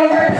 number